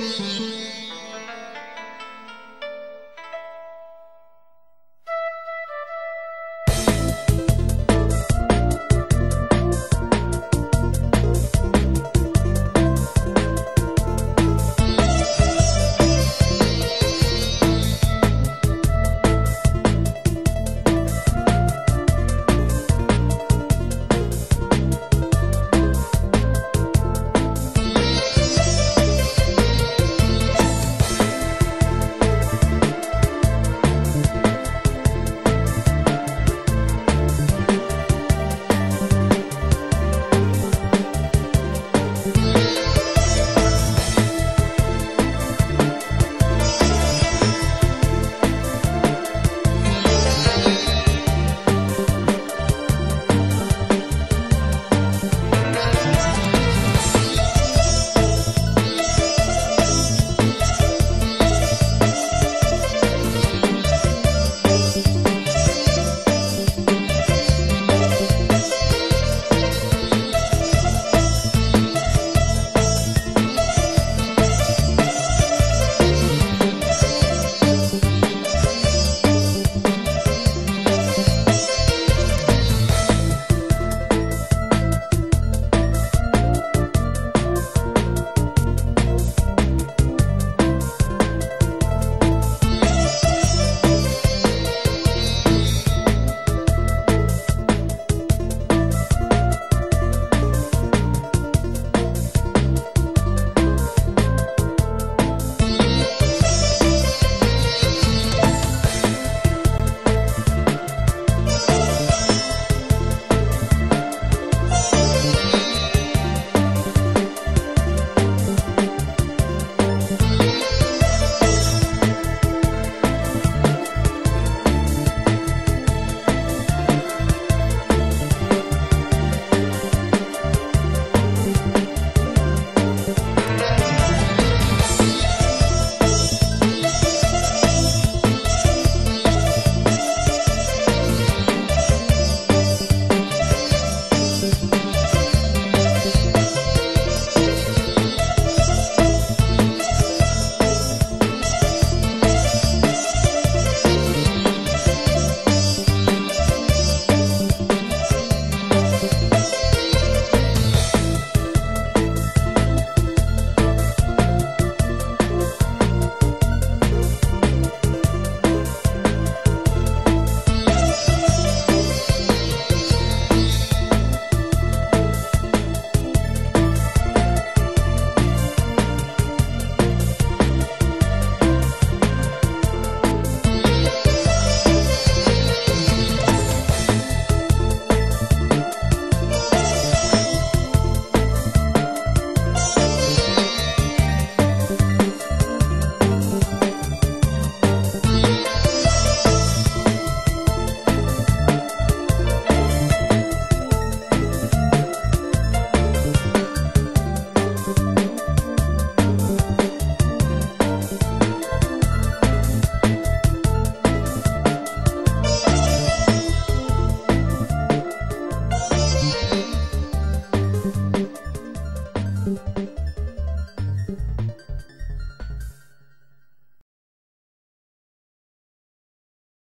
Música